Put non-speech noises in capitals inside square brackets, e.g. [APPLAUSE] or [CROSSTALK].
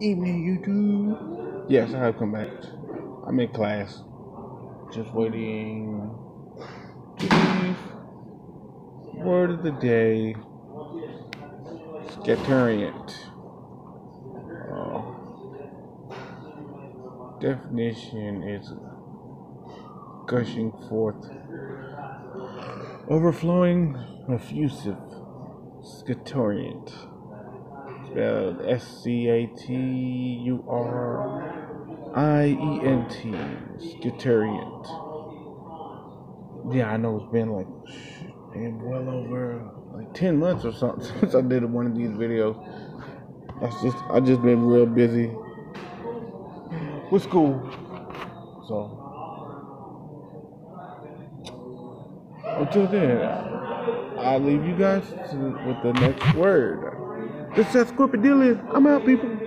Evening, YouTube. Yes, I have come back. I'm in class. Just waiting. Word of the day. Scaturient. Uh, definition is gushing forth, overflowing, effusive. Scaturient. Spelled S C A T U R I E N T. Scaturient. Yeah, I know it's been like well over like ten months or something [LAUGHS] since I did one of these videos. That's just I just been real busy with school. So until then, I'll leave you guys to, with the next word. This is Squippadilly. I'm out, people.